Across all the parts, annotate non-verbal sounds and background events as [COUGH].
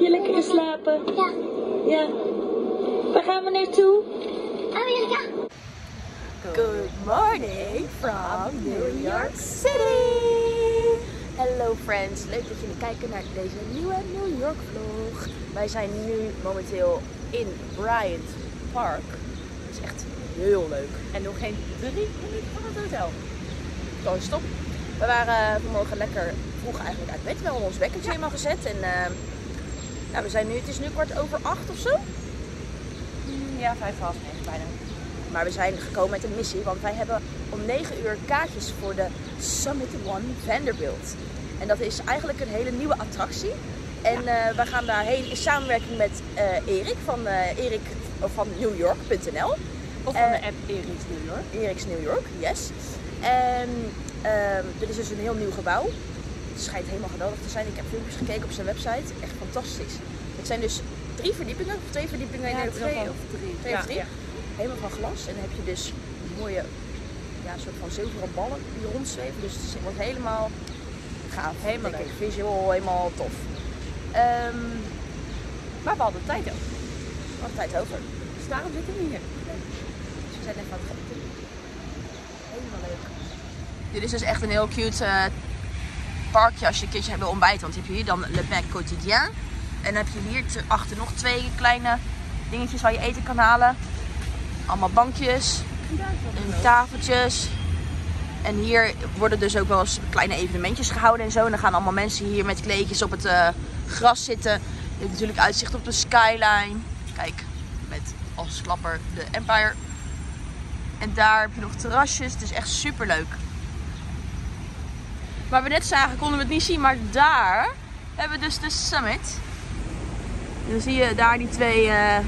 je lekker gaan slapen? Ja, Ja. Waar gaan we naartoe? Amerika. Good morning from New York City! Hello friends, leuk dat jullie kijken naar deze nieuwe New York vlog. Wij zijn nu momenteel in Bryant Park. Het is echt heel leuk. En nog geen drie minuten van het hotel. Gewoon stop. We waren vanmorgen lekker vroeg eigenlijk uit bed. We hebben ons wekkertje helemaal gezet. En eh, nou, we zijn nu, het is nu kwart over acht of zo. Ja, vijf half negen bijna. Maar we zijn gekomen met een missie, want wij hebben om 9 uur kaartjes voor de Summit One Vanderbilt. En dat is eigenlijk een hele nieuwe attractie. En eh, we gaan daarheen in samenwerking met eh, Erik van uh, Erik van NewYork.nl. Of van de app Eriks New York. Erik's New York, yes. En ehm dit is dus een heel nieuw gebouw. Het schijnt helemaal geweldig te zijn. Ik heb filmpjes gekeken op zijn website. Echt fantastisch. Het zijn dus drie verdiepingen, of twee verdiepingen in Ja, ieder twee of drie. Twee Ja, of drie. ja. Helemaal van glas. En dan heb je dus mooie, ja, soort van zilveren ballen die rondzweven. Dus het wordt helemaal gaaf. Helemaal leuk. Visual helemaal tof. Ehm Maar we hadden tijd ook. wat tijd over. Dus daarom zitten we hier. Dus we zijn even aan het eten. Helemaal leuk. Dit is dus echt een heel cute eh, parkje als je een keertje wil ontbijten. Want je hebt hier dan Le Bec Quotidien. En dan heb je hier te- achter nog twee kleine dingetjes waar je eten kan halen. Allemaal bankjes en tafeltjes. En hier worden dus ook wel eens kleine evenementjes gehouden en zo. En dan gaan allemaal mensen hier met kleedjes op het eh, gras zitten. Je hebt natuurlijk uitzicht op de skyline. Kijk, met als klapper de Empire. En daar heb je nog terrasjes. Het is echt super leuk. Waar we net zagen konden we het niet zien, maar daar hebben we dus de summit. En dan zie je daar die twee eh,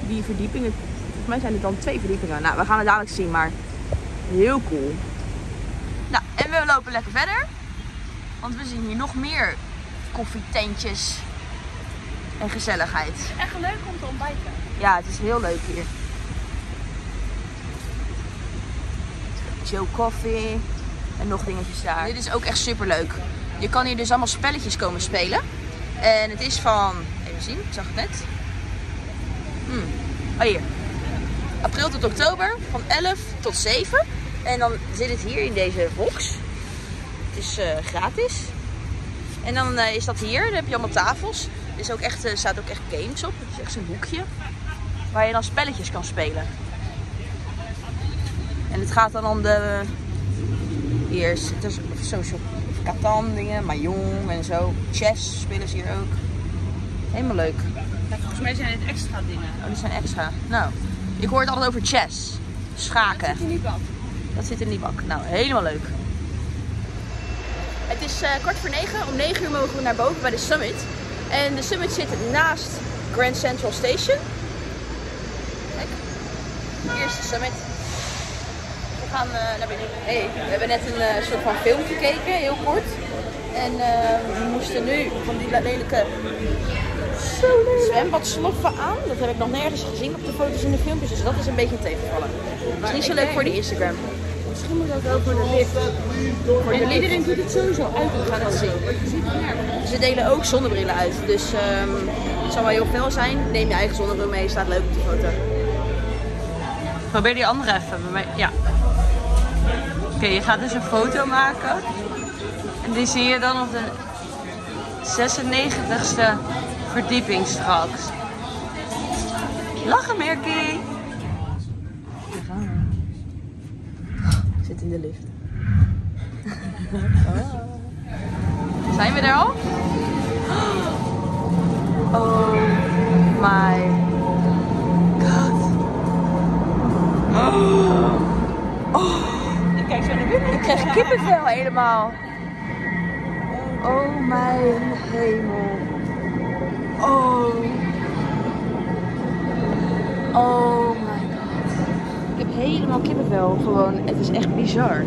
die verdiepingen. Volgens mij zijn het dan twee verdiepingen. Nou, we gaan het dadelijk zien, maar heel cool. Nou, en we lopen lekker verder. Want we zien hier nog meer koffietentjes en gezelligheid. Echt leuk om te ontbijten. Ja, het is heel leuk hier. Joe Coffee en nog dingetjes daar. Dit is ook echt super leuk. Je kan hier dus allemaal spelletjes komen spelen. En het is van, even zien, ik zag het net. Hmm. Oh hier. April tot oktober, van 11 tot 7. En dan zit het hier in deze box. Het is eh, gratis. En dan eh, is dat hier, dan heb je allemaal tafels. Er is ook echt, eh, staat ook echt games op. Het is echt zo'n hoekje. Waar je dan spelletjes kan spelen. En het gaat dan om de... Eerst, het is social Catan dingen, Mahjong en zo. Chess spelen ze hier ook. Helemaal leuk. Ja, volgens mij zijn het extra dingen. Oh, die zijn extra. Nou, ik hoor het altijd over chess. Schaken. Zit je niet bak? Dat zit in die bak. Nou, helemaal leuk. Het is eh, kwart voor negen. Om negen uur mogen we naar boven bij de Summit. En de Summit zit naast Grand Central Station. Kijk, hier is de Summit. We gaan eh, naar binnen. Hey, we hebben net een eh, soort van film gekeken, heel kort. En eh, we moesten nu van die lelijke zwembadsloffen aan. Dat heb ik nog nergens gezien op de foto's en de filmpjes. Dus dat is een beetje een tegenvallen. Het is niet zo leuk voor de Instagram. Misschien moet dat wel voor de lift. Voor de En lift. iedereen doet het sowieso uit. We gaan het zien. Ze delen ook zonnebrillen uit. Dus ehm, het zal wel heel veel zijn. Neem je eigen zonnebril mee. Staat leuk op de foto. Probeer die andere even bij mij. Ja. Oké, je gaat dus een foto maken. En die zie je dan op de 96ste verdieping straks. Lachen, Merkie! Zit in de lift. [LAUGHS] Zijn we er al? [GASPS] Oh my god. Ik [GASPS] [GASPS] krijg kippenvel helemaal. Oh mijn hemel. Oh. Oh my god. Ik heb helemaal kippenvel gewoon. Het is echt bizar.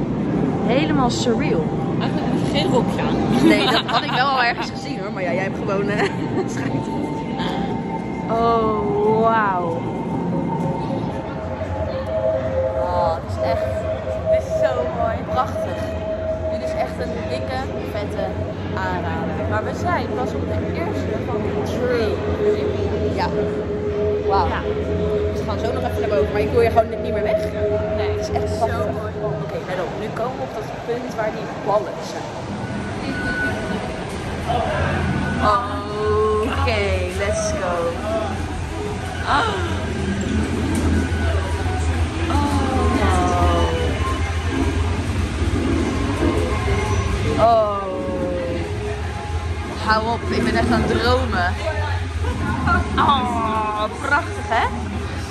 Helemaal surreal. Eigenlijk heb je geen rokje aan. Nee, dat had ik wel al ergens gezien hoor. Maar ja, jij hebt gewoon eh [LAUGHS] schijt. Oh, wauw. Oh, het is echt... Prachtig. Dit is echt een dikke, vette aanrader. Maar we zijn pas op de eerste van de twee. Ja. Wauw. Ja. Dus we gaan zo nog even naar boven, maar ik wil je gewoon niet meer weg. Nee, Het is echt zo prachtig. mooi. Oké, let op. Nu komen we op dat punt waar die ballen zijn. Oké, let's go. Oh. Oh. Hou op, ik ben echt aan het dromen. Oh, prachtig hè?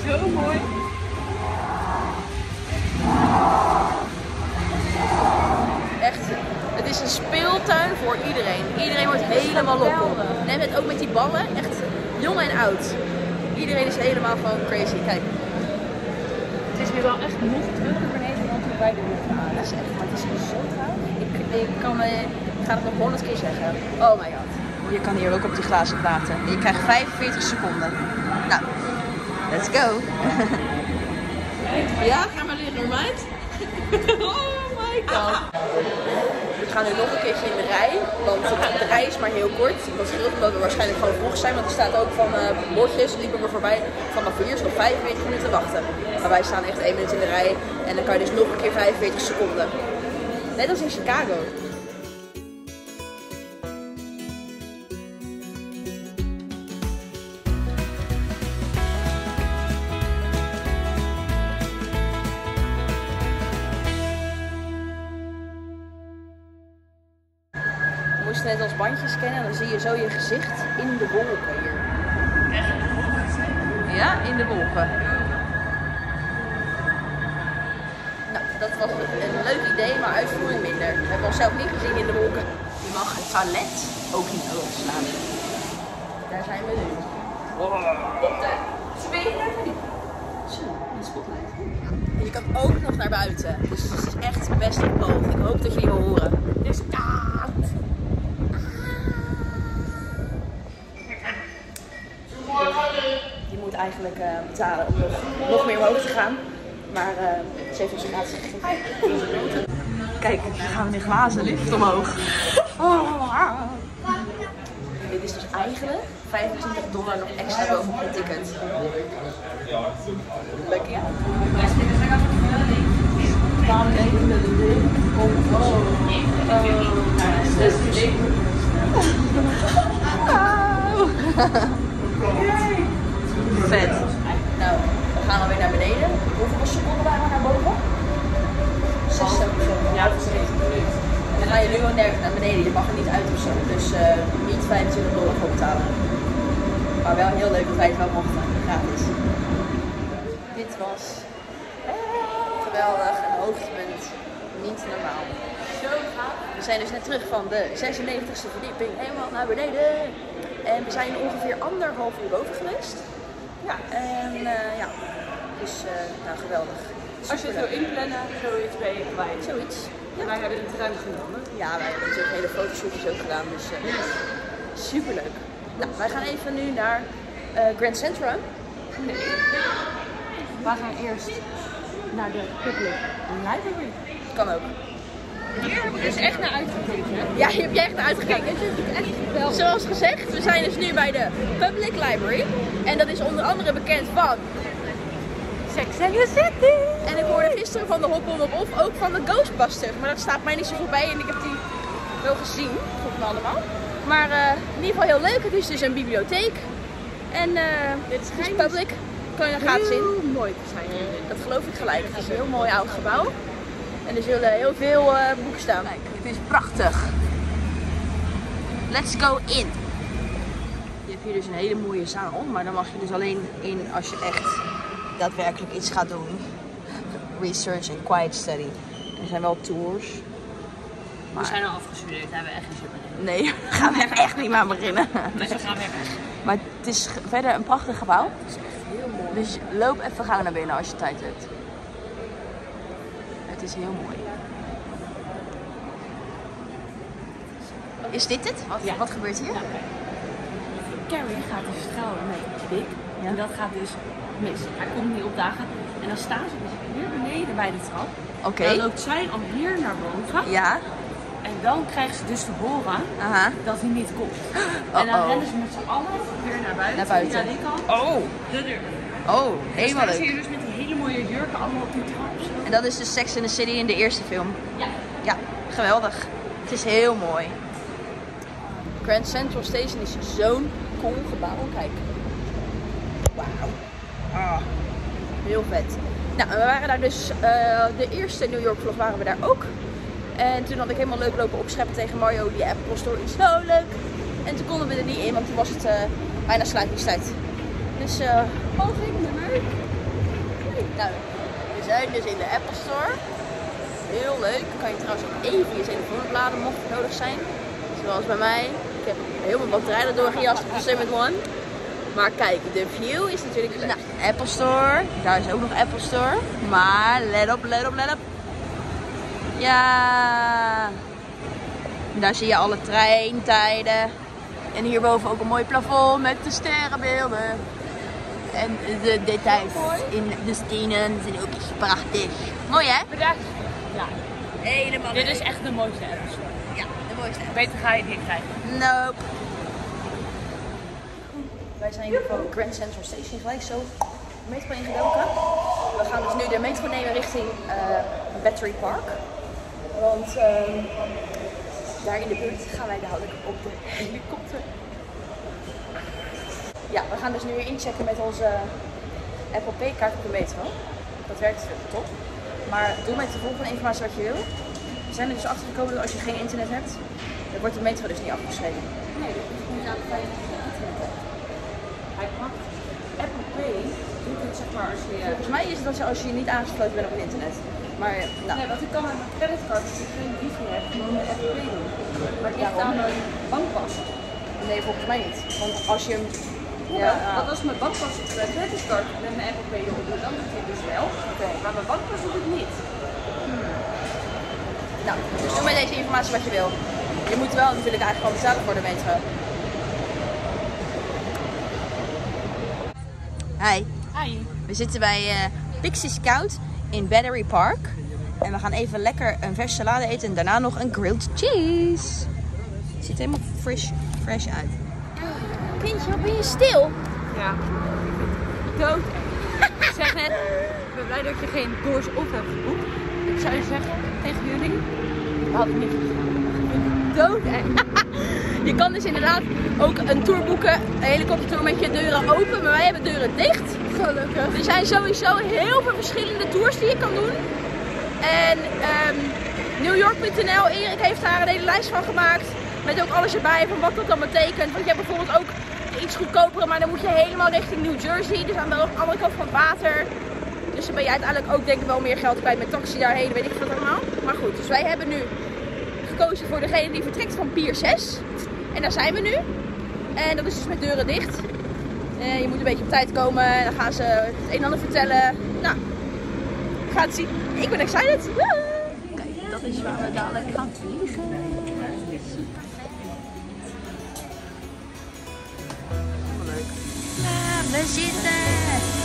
Zo mooi. Echt, het is een speeltuin voor iedereen. Iedereen wordt helemaal op. Net met, ook met die ballen, echt jong en oud. Iedereen is helemaal gewoon crazy. Kijk, Het is nu wel echt nog drukker wij de waren. dat is echt, het is zo gaaf. Ik, kan me, ik ga het nog honderd keer zeggen. Oh my god. Je kan hier ook op die glazen praten. Je krijgt 45 seconden. Nou, let's go. [LAUGHS] Ja, ga maar liggen, meid. [LAUGHS] oh my god. Gaan nu nog een keertje in de rij, want de rij is maar heel kort. Dat scheelt omdat we waarschijnlijk gewoon vroeg zijn, want er staat ook van eh bordjes, liepen we voorbij, vanaf hier is nog 45 minuten wachten. Maar wij staan echt 1 minuut in de rij en dan kan je dus nog een keer 45 seconden. Net als in Chicago. Net als bandjes scannen en dan zie je zo je gezicht in de wolken hier. Ja, in de wolken. Nou, dat was een leuk idee, maar uitvoering minder. We hebben onszelf niet gezien in de wolken. Je mag het toilet ook niet overslaan. Daar zijn we nu. Op de tweede Zo, een spotlight. En je kan ook nog naar buiten. Dus het is echt best hoog. Ik hoop dat jullie me horen. Het is eigenlijk eh, betalen om nog, nog meer omhoog te gaan. Maar eh ze heeft ons gratis gegeven. Kijk, dan gaan we in glazen lift omhoog. Dit is dus eigenlijk 25 dollar nog extra bovenop het ticket. Lekker ja? [LAUGHS] Vet. Nou, we gaan alweer naar beneden. Hoeveel seconden waren we naar boven? 60 of zo. Ja, dat is En dan ga je nu al nergens naar beneden. Je mag er niet uit of zo. Dus eh, niet 25 dollar voor betalen. Maar wel heel leuk dat wij het wel mochten. Gratis. Dit was geweldig. Een hoogtepunt. Niet normaal. We zijn dus net terug van de 96e verdieping helemaal naar beneden. En we zijn ongeveer anderhalf uur boven geweest. Ja. En eh, ja, dus nou geweldig. Als je het wil inplannen, zoiets ben je kwijt. Zoiets. Wij hebben het ruim genomen. Ja, wij hebben natuurlijk hele fotoshootjes ook gedaan, dus eh superleuk. Nou, wij gaan even nu naar Grand Central. Nee. We gaan eerst naar de Public Library. Kan ook. Hier heb ik dus echt naar uitgekeken. Ja, hier heb jij echt naar uitgekeken. Echt wel. Zoals gezegd, we zijn dus nu bij de Public Library. En dat is onder andere bekend van Sex and the City. En ik hoorde gisteren van de Hop on Hop Off ook van de Ghostbusters. Maar dat staat mij niet zo goed bij en ik heb die wel gezien. Volgens mij allemaal. Maar eh, in ieder geval heel leuk. Het is dus een bibliotheek. En eh dit is public. Kan je er gratis in. Heel mooi te zijn. Dat geloof ik gelijk. Het is een heel mooi oud gebouw. En er zullen heel veel eh, boeken staan. Kijk, het is prachtig. Let's go in. Je hebt hier dus een hele mooie zaal, maar dan mag je dus alleen in als je echt daadwerkelijk iets gaat doen. Research en quiet study. Er zijn wel tours. We zijn al afgestudeerd, daar hebben we echt geen zin. Nee, [LAUGHS] daar gaan we echt niet aan beginnen. Dus we gaan weer weg. Maar het is verder een prachtig gebouw. Het is echt heel mooi. Dus loop even gauw naar binnen als je tijd hebt. Is heel mooi. Is dit het? Wat, Ja. wat gebeurt hier? Carrie gaat dus trouwen met Dick. Ja. En dat gaat dus mis. Hij komt niet opdagen. En dan staan ze dus hier beneden bij de trap. Oké. Dan loopt zij al hier naar boven. Ja. En dan krijgen ze dus te horen Aha. dat hij niet komt. [GASPS] En dan rennen ze met z'n allen weer naar buiten. Naar buiten. Naar die kant. Oh, De deur. oh, helemaal Staan ze leuk. hier dus met die hele mooie jurken allemaal op die trap. En dat is de Sex in the City in de eerste film. Ja. Ja, geweldig. Het is heel mooi. Grand Central Station is zo'n cool gebouw. Kijk. Wauw. Ah, heel vet. Nou, we waren daar dus, eh, de eerste New York vlog waren we daar ook. En toen had ik helemaal leuk lopen opscheppen tegen Mario. Die Apple Store is zo leuk. En toen konden we er niet in, want toen was het eh, bijna sluitingstijd. Dus, poging nummer. Nou, we zijn dus in de Apple Store. Heel leuk. Kan je trouwens ook even je telefoon opladen mocht het nodig zijn. Zoals bij mij. Ik heb heel veel batterijen er doorgejast op de Summit One. Maar kijk, de view is natuurlijk... Nou, Apple Store. Daar is ook nog Apple Store. Maar let op, let op, let op. Ja. Daar zie je alle treintijden. En hierboven ook een mooi plafond met de sterrenbeelden. En de details in de stenen zijn ook echt prachtig. Mooi hè? Bedankt. Ja. Helemaal Dit is echt de mooiste episode. Ja, de mooiste. Beter ga je het niet krijgen. Nope. Wij zijn van Grand Central Station gelijk zo de metro ingedoken. We gaan dus nu de metro nemen richting eh, Battery Park. Want ehm, daar in de buurt gaan wij dadelijk op de helikopter. Ja, we gaan dus nu inchecken met onze Apple Pay kaart op de metro. Dat werkt top. Maar doe met de volgende informatie wat je wil. We zijn er dus achter gekomen dat als je geen internet hebt, dan wordt de metro dus niet afgeschreven. Nee, dat is niet aan het Hij pakt Apple Pay. Doet het zeg maar als je... Volgens mij is het dat je als je niet aangesloten bent op het internet. Maar nou, Nee, want ik kan met mijn creditcard, als ik geen wifi heb, gewoon de Apple Pay doen. Maar ligt Waarom? aan mijn bankpas. nee, volgens mij niet. Want als je Ja, Ja, want als mijn bankpas op mijn creditcard met mijn Apple Pay doe, dan doet hij het dus wel. Oké. Maar mijn bankpas doet het niet. nou, dus doe met deze informatie wat je wil. Je moet wel natuurlijk eigenlijk gewoon betalen voor de metro. Hi, Hi. we zitten bij eh, Pixie Scout in Battery Park. En we gaan even lekker een vers salade eten en daarna nog een grilled cheese. Het ziet er helemaal fresh, fresh uit. Kindje, wat ben je stil? Ja. Dood. Ik zeg net, ik ben blij dat je geen doors op hebt geboekt. Ik zou je zeggen tegen jullie, dat had ik niet gedaan. dood. [LAUGHS] Je kan dus inderdaad ook een tour boeken, een helikoptertour met je deuren open, maar wij hebben deuren dicht. Gelukkig. Er zijn sowieso heel veel verschillende tours die je kan doen. En ehm NewYork.nl, Erik heeft daar een hele lijst van gemaakt. Met ook alles erbij van wat dat dan betekent. Want je hebt bijvoorbeeld ook iets goedkopere, maar dan moet je helemaal richting New Jersey. Dus aan de andere kant van het water. Dus dan ben je uiteindelijk ook denk ik wel meer geld kwijt met taxi daarheen, weet ik wat allemaal. Maar goed, dus wij hebben nu gekozen voor degene die vertrekt van Pier 6. En daar zijn we nu. En dat is dus met deuren dicht. Eh, je moet een beetje op tijd komen. En dan gaan ze het een en ander vertellen. Nou, het zien. Ik ben excited. Kijk, dat is waar we dadelijk gaan vliegen. Ja, we zitten. Oh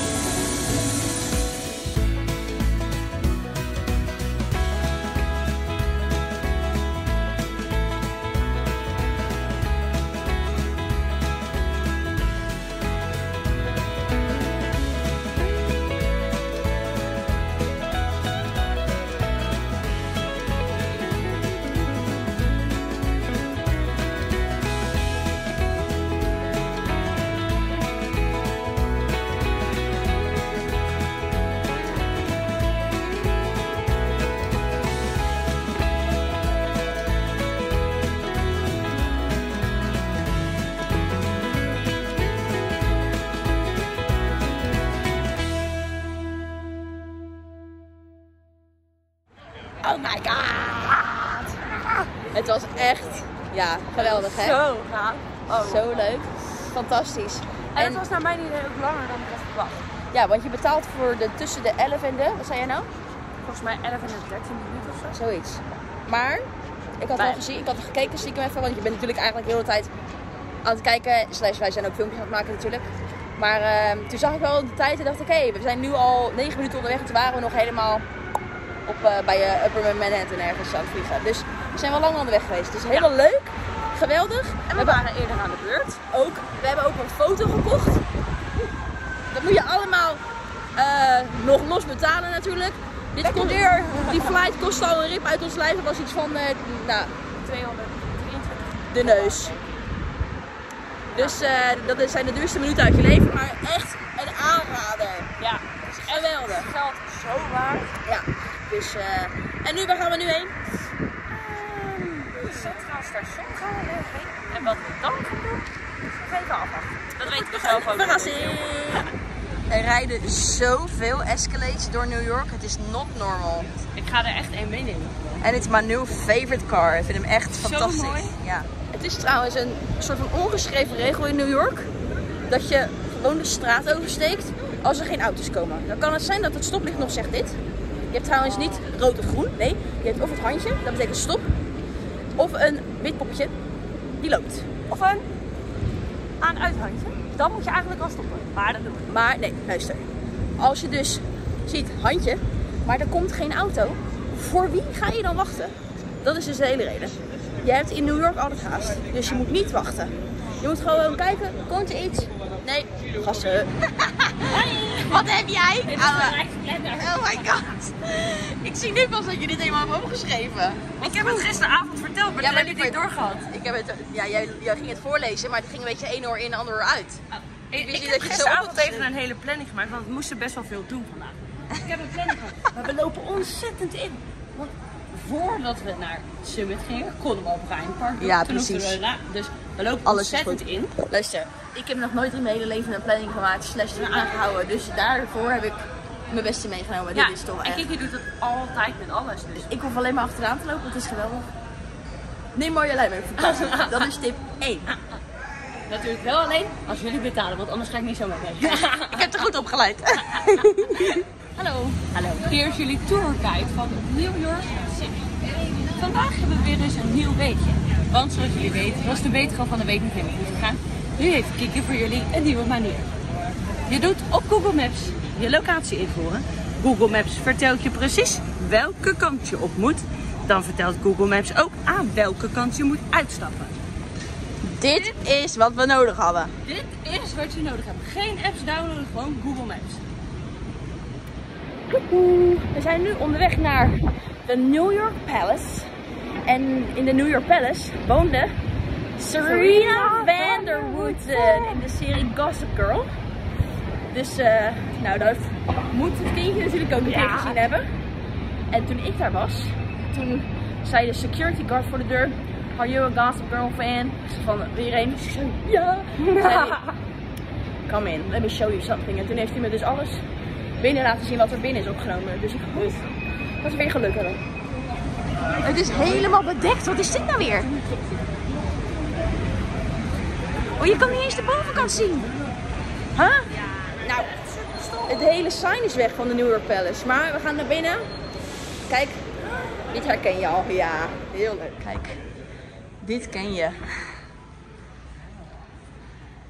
ja, geweldig hè? Zo gaaf. Oh. Zo leuk. Fantastisch. En het was naar mijn idee ook langer dan ik had verwacht. Ja, want je betaalt voor de tussen de 11 en de, wat zei jij nou? Volgens mij 11 en 13 minuten of zo. Zoiets. Maar ik had al gezien, ik had gekeken stiekem even, want je bent natuurlijk eigenlijk de hele tijd aan het kijken. Slash wij zijn ook filmpjes aan het maken natuurlijk. Maar ehm, toen zag ik wel de tijd en dacht ik, hé, we zijn nu al 9 minuten onderweg. En toen waren we nog helemaal op, eh, bij eh, Upper Manhattan ergens aan het vliegen. Dus We zijn wel lang onderweg geweest. Het is helemaal leuk. Geweldig. En we waren eerder aan de beurt. ook, we hebben ook een foto gekocht. Dat moet je allemaal eh, nog los betalen natuurlijk. Dit kost, die flight kost al een rip uit ons lijf. Dat was iets van, eh, nou, 223. de neus. Dus eh, dat is- zijn de duurste minuten uit je leven. Maar echt een aanrader. Ja, Geweldig. geld zo waard. Ja. Dus, eh, en nu, waar gaan we nu heen? Centraal station gaan we heen. En wat we dan gaan doen, nog even afwachten. Dat weten we zelf ook. Verrassing. Er rijden zoveel Escalades door New York. Het is not normal. Ik ga er echt één meenemen. En het is mijn new favorite car. Ik vind hem echt Zo fantastisch. mooi. Ja. Het is trouwens een soort van ongeschreven regel in New York. Dat je gewoon de straat oversteekt als er geen auto's komen. Dan kan het zijn dat het stoplicht nog zegt dit. Je hebt trouwens niet rood of groen. Nee, je hebt of het handje, dat betekent stop. Of een wit poppetje, die loopt. Of een aan-uithandje. Dan moet je eigenlijk al stoppen. Maar dat doen we. Maar nee, luister. Als je dus ziet handje, maar er komt geen auto, voor wie ga je dan wachten? Dat is dus de hele reden. Je hebt in New York altijd haast, dus je moet niet wachten. Je moet gewoon kijken, komt er iets? Nee, gassen. [LAUGHS] Wat heb jij? Oh my god. Ik zie nu pas dat je dit helemaal hebt opgeschreven. Ik heb het gisteravond verteld, maar Ja, maar heb ik niet doorgehad. Ik heb het, ja, jij, jij ging het voorlezen, maar het ging een beetje één oor in, ander oor uit. Ik, wist ik niet heb dat je het zo gisteravond even een hele planning gemaakt, want we moesten best wel veel doen vandaag. Ik heb een planning gemaakt, maar we lopen ontzettend in. Want voordat we naar Summit gingen, konden we op Rijnpark. doen. Ja, Toen precies. we na- dus we lopen Alles ontzettend in. Luister, ik heb nog nooit in mijn hele leven een planning gemaakt, slash erin aangehouden. Dus daarvoor heb ik mijn beste meegenomen. Ja, Dit is toch en echt... Kiki doet het altijd met alles. Dus Ik hoef alleen maar achteraan te lopen, het is geweldig. Neem Marjolein mee op vakantie. Dat is tip 1. natuurlijk wel alleen als jullie betalen, want anders ga ik niet zo mee. Ik heb er goed op geleid. Hallo. Hallo. Hier is jullie tourguide van New York City. Vandaag hebben we weer eens een nieuw weekje. Want zoals jullie weten was de wetenschap van de week nog helemaal goed gegaan. Nu heeft Kiki voor jullie een nieuwe manier. Je doet op Google Maps je locatie invoeren. Google Maps vertelt je precies welke kant je op moet. Dan vertelt Google Maps ook aan welke kant je moet uitstappen. Dit is wat we nodig hadden. Dit is wat je nodig hebt. Geen apps downloaden, gewoon Google Maps. We zijn nu onderweg naar de New York Palace. En in de New York Palace woonde Serena van der in de serie Gossip Girl. Dus, eh, nou, dat moet het kindje natuurlijk ook een keer Ja. gezien hebben. En toen ik daar was, toen zei de security guard voor de deur: Are you a Gossip Girl fan? Ik zei van iedereen. Ik zei ja. Zei [LAUGHS] Come in, let me show you something. En toen heeft hij me dus alles binnen laten zien wat er binnen is opgenomen. Dus ik hoop dat we weer geluk hebben. Het is helemaal bedekt. Wat is dit nou weer? Oh, je kan niet eens de bovenkant zien. Huh? Nou, het hele sign is weg van de New York Palace. Maar we gaan naar binnen. Kijk, dit herken je al. Ja, heel leuk. Kijk, dit ken je.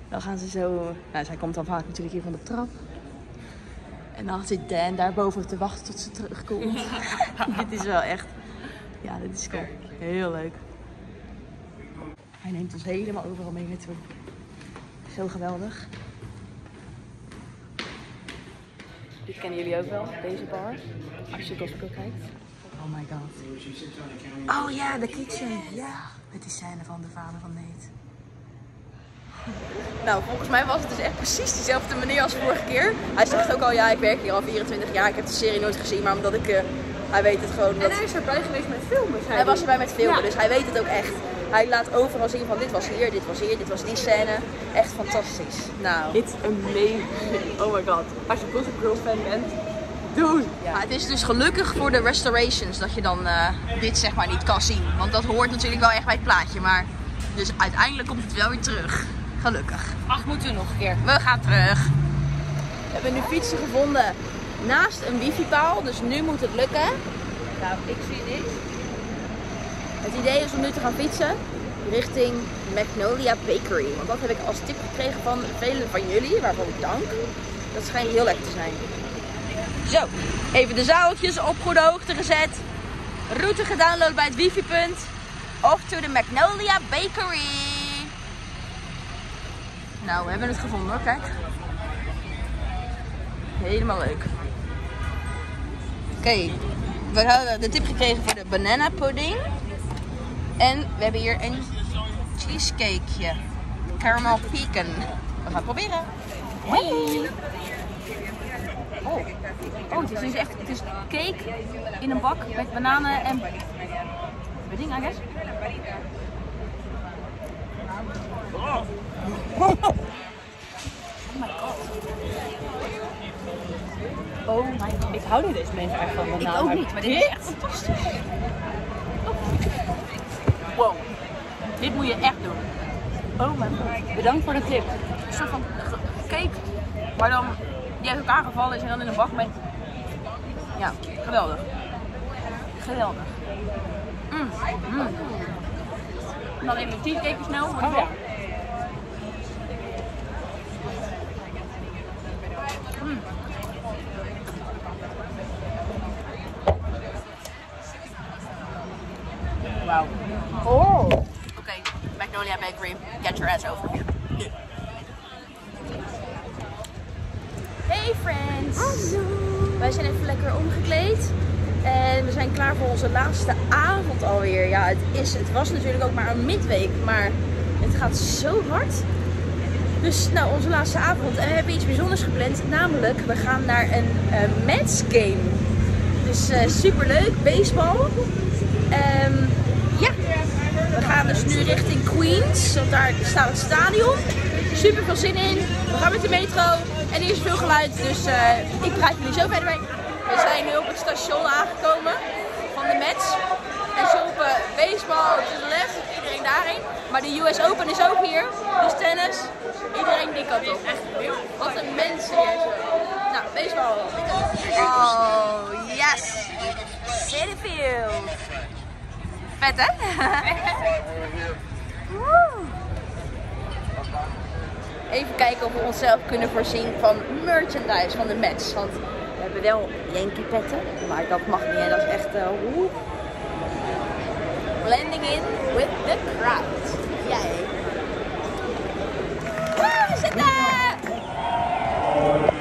Dan gaan ze zo... Nou, zij komt dan vaak natuurlijk hier van de trap. En dan zit Dan daar boven te wachten tot ze terugkomt. [LAUGHS] dit is wel echt... Ja, dit is cool. Heel leuk. Hij neemt ons helemaal overal mee naartoe. Zo geweldig. Dit kennen jullie ook wel, deze bar. Als je Gospel kijkt. Oh my god. Oh ja, de kitchen. Ja. Met die scène van de vader van Nate. Nou, volgens mij was het dus echt precies dezelfde manier als vorige keer. Hij zegt ook al, ja, ik werk hier al 24 jaar. Ik heb de serie nooit gezien, maar omdat ik... eh, hij weet het gewoon. En Dat... hij is erbij geweest met filmen. Hij was erbij met filmen, Ja. dus hij weet het ook echt. Hij laat overal zien van dit was hier, dit was hier, dit was die scène. Echt fantastisch. Nou, It's amazing. Oh my god. Als je Gossip Girl fan bent, doen. ja. het is dus gelukkig voor de restorations dat je dan eh, dit zeg maar niet kan zien. Want dat hoort natuurlijk wel echt bij het plaatje. Maar dus uiteindelijk komt het wel weer terug. Gelukkig. Ach, moeten we nog een keer. We gaan terug. We hebben nu fietsen gevonden naast een wifi-paal, dus nu moet het lukken. Nou, ik zie dit. Het idee is om nu te gaan fietsen richting Magnolia Bakery. Want dat heb ik als tip gekregen van velen van jullie, waarvoor ik dank. Dat schijnt heel lekker te zijn. Zo, even de zaaltjes op goede hoogte gezet. route gedownload bij het wifi-punt. Of to the Magnolia Bakery. Nou, we hebben het gevonden hoor, kijk. Helemaal leuk. Oké, we hadden de tip gekregen voor de banana pudding. En we hebben hier een cheesecakeje. Caramel pecan. We gaan het proberen. Hey. Oh. Oh, het is dus echt het is cake in een bak met bananen en pudding, I guess. Oh mijn god. Ik hou niet deze mensen echt van Ik bananen. ook niet, maar dit is echt fantastisch. Wow. Dit moet je echt doen. Oh mijn god. Bedankt voor de tip. Een soort van cake, maar dan die uit elkaar gevallen is en dan in een bak met. Ja, geweldig. Geweldig. Mm, mm. Dan even cheesecake snel. Oh ja. Wauw. Oh. Oké, Magnolia Bakery, get your ass over here. Hey friends! Hallo! Wij zijn even lekker omgekleed. En we zijn klaar voor onze laatste avond alweer. Ja, het, het was natuurlijk ook maar een midweek, maar het gaat zo hard. Dus nou, onze laatste avond. En we hebben iets bijzonders gepland. Namelijk, we gaan naar een eh match game. Dus eh super leuk, baseball. Ehm, ja, we gaan dus nu richting Queens, want daar staat het stadion. Super veel zin in. We gaan met de metro en hier is veel geluid, dus eh, ik praat jullie zo verder mee. We zijn nu op het station aangekomen van de match. En ze roepen baseball to the left, iedereen daarheen. Maar de US Open is ook hier, dus tennis. Iedereen die kant op. Echt Wat een mensen hier zo. Nou, baseball. Oh, yes. City Field. Vet hè? [LAUGHS] Even kijken of we onszelf kunnen voorzien van merchandise van de match. Want we hebben wel Yankee petten, maar dat mag niet. En dat is echt woe. Blending in with the crowd. Jij. Woe, [LAUGHS]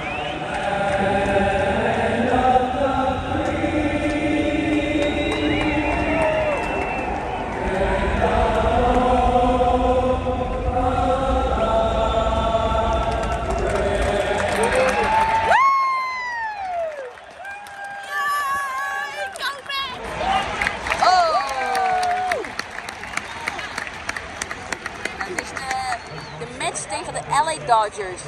Dodgers.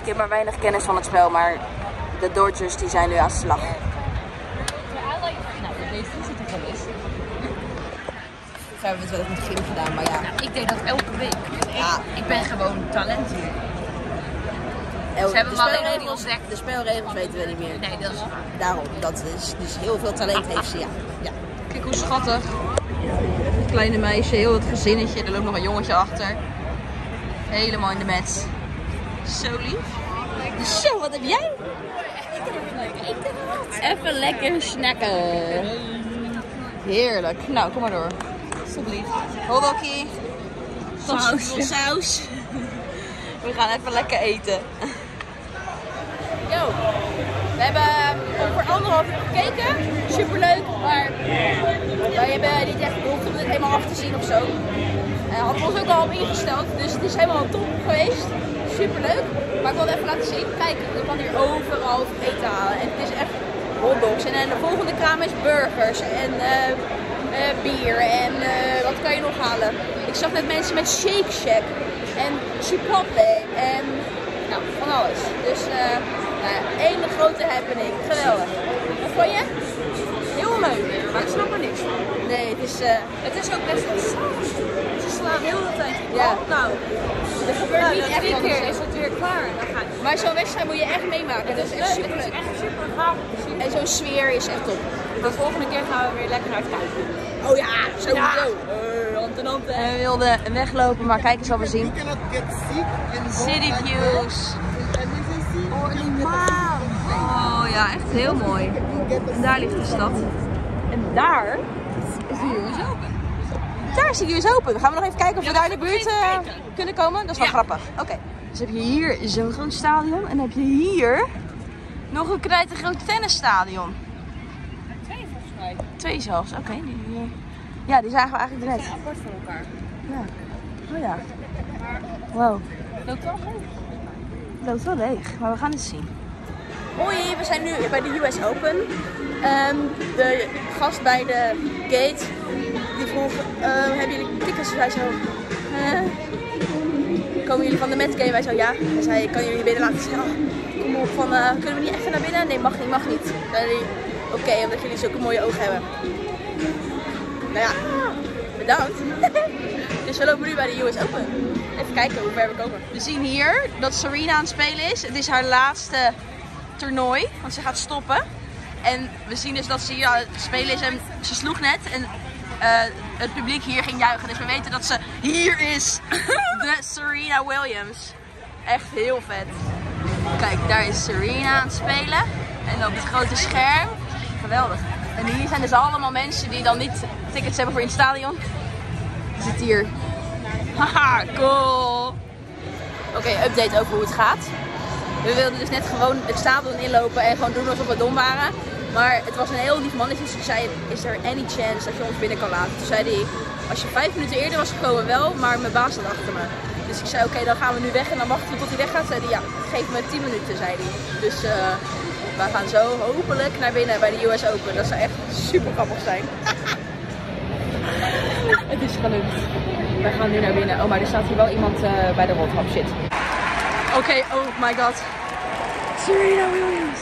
Ik heb maar weinig kennis van het spel, maar de Dodgers die zijn nu aan de slag. Nou. We hebben het wel met gym gedaan, maar ja. Ik deed dat elke week. ja Ik ben gewoon talent hier. el- Ze hebben de, spelregels, ontdekt. de spelregels weten we niet meer. Nee, dat is waar. Daarom, dat is dus heel veel talent heeft ze, ja. ja. Kijk hoe schattig. Het kleine meisje, heel het gezinnetje. Er loopt nog een jongetje achter. Helemaal in de match. Zo lief. Zo, wat heb jij? Even lekker snacken. Heerlijk. Nou, kom maar door. Alsjeblieft. Hotdoggie. Saus. saus. We gaan even lekker eten. Yo, we hebben ongeveer anderhalf uur gekeken. Superleuk, maar wij hebben niet echt behoefte om dit helemaal af te zien of zo. Uh, hadden we ons ook al op ingesteld, dus het is helemaal top geweest. Superleuk. Maar ik wilde even laten zien, kijk, je kan hier overal eten halen. En het is echt hotdogs. En, en de volgende kraam is burgers en eh, eh, bier en eh, wat kan je nog halen? Ik zag net mensen met Shake Shack en Chipotle en nou, van alles. Dus eh nou, één grote happening. Geweldig. Wat vond je? Heel leuk, maar ik snap er niks van. Nee, het is... eh, Het is ook best wel saus. Ze slaan heel de tijd. Ja. op. Nou, er gebeurt nou niet echt drie keer er is het weer klaar. Dan ga je. Maar zo'n wedstrijd moet je echt meemaken. Dat is echt Het super is leuk. echt super gaaf. En zo'n sfeer is echt top. De volgende keer gaan we weer lekker naar het kijken. Oh ja, sowieso. hand in hand. En we wilden weglopen, maar kijk eens wat we zien. City views. Oh ja, echt heel mooi. En daar ligt de stad. En daar Daar is de US Open. Gaan we nog even kijken of Ja, we daar in de buurt eh, kunnen komen? Dat is wel Ja. grappig. Oké. Dus heb je hier zo'n groot stadion. En dan heb je hier nog een knijtergroot tennisstadion. Twee volgens mij. Twee zelfs. Oké. die, ja, die zagen we eigenlijk net. Apart van elkaar. Ja. Oh ja. Wow. Loopt wel. Het loopt wel leeg, maar we gaan het zien. Hoi, we zijn nu bij de US Open. Ehm, de gast bij de gate die vroeg, eh, hebben jullie tickets? Wij zo, eh, komen jullie van de Met? Wij zo, ja. Hij zei, kan jullie binnen laten zien? Oh, kom op, van, eh, kunnen we niet even naar binnen? Nee, mag niet, mag niet. Oké, omdat jullie zulke mooie ogen hebben. Nou ja, bedankt. [LAUGHS] dus we lopen nu bij de US Open. Even kijken hoe ver we komen. We zien hier dat Serena aan het spelen is. Het is haar laatste toernooi, want ze gaat stoppen. En we zien dus dat ze hier aan het spelen is en ze sloeg net. En het publiek hier ging juichen. Dus we weten dat ze hier is. [LAUGHS] De Serena Williams. Echt heel vet. Kijk, daar is Serena aan het spelen. En op het grote scherm. Geweldig. En hier zijn dus allemaal mensen die dan niet tickets hebben voor in het stadion. Zit hier. [LAUGHS] Haha, cool. Oké, update over hoe het gaat. We wilden dus net gewoon het stadion inlopen en gewoon doen alsof we dom waren. Maar het was een heel lief mannetje, dus die zei, is er any chance dat je ons binnen kan laten? Toen zei hij, als je vijf minuten eerder was gekomen wel, maar mijn baas zat achter me. Dus ik zei, oké, dan gaan we nu weg en dan wachten we tot hij weggaat. Zei hij, ja, geef me 10 minuten, zei hij. Dus eh we gaan zo hopelijk naar binnen bij de US Open. Dat zou echt super grappig zijn. [LAUGHS] Het is gelukt. We gaan nu naar binnen. Oh, maar er staat hier wel iemand eh, bij de rothap. Shit. Oké, oh my god. Serena Williams.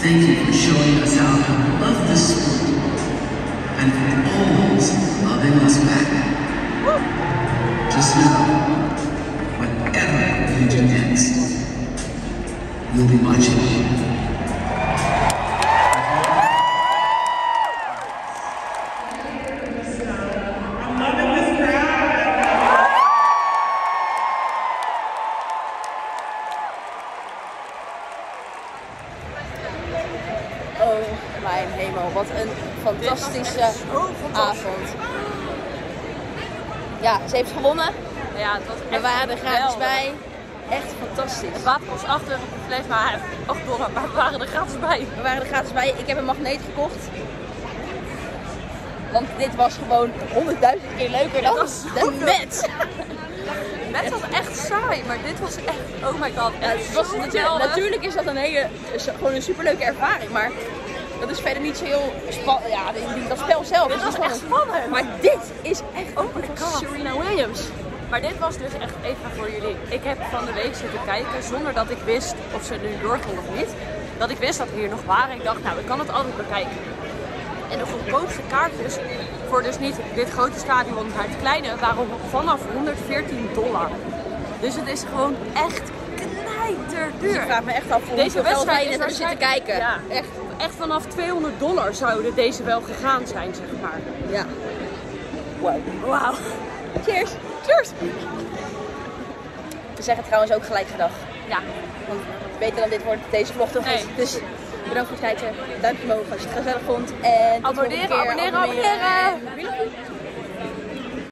Thank you for showing us how to love the sport and for always loving us back. Just know, whatever you do next, we'll be watching you. Heeft gewonnen. Ja, het was We waren er gratis bij. Echt fantastisch. Het water was 8 euro per fles, maar hij heeft 8 dollar, maar we waren er gratis bij. We waren er gratis bij. Ik heb een magneet gekocht. Want dit was gewoon honderdduizend keer leuker dan was de met. [LAUGHS] Het was echt saai, maar dit was echt, oh my god. Ja, het was natuurlijk, natuurlijk is dat een hele, gewoon een superleuke ervaring, maar dat is verder niet zo heel spannend. Ja, dat spel zelf Dit is was echt spannend. Maar dit is echt Oh my god. Serena Williams. Maar dit was dus echt even voor jullie. Ik heb van de week zitten kijken zonder dat ik wist of ze nu doorging of niet. Dat ik wist dat we hier nog waren. Ik dacht, nou, ik kan het altijd bekijken. En de goedkoopste kaartjes voor dus niet dit grote stadion, maar het kleine, waren vanaf 114 dollar. Dus het is gewoon echt knijterduur. Ik vraag me echt af Deze hoeveel geld wedstrijd is hebben zitten kijken. Ja. Echt. Echt vanaf 200 dollar zouden deze wel gegaan zijn, zeg maar. Ja. Wow. Wauw. Cheers. Cheers! We zeggen trouwens ook gelijk gedag. Ja. Beter dan dit wordt deze vlog toch Nee. Dus bedankt voor het kijken. Duimpje omhoog als je het gezellig vond. En tot de volgende Abonneren, abonneren, abonneren.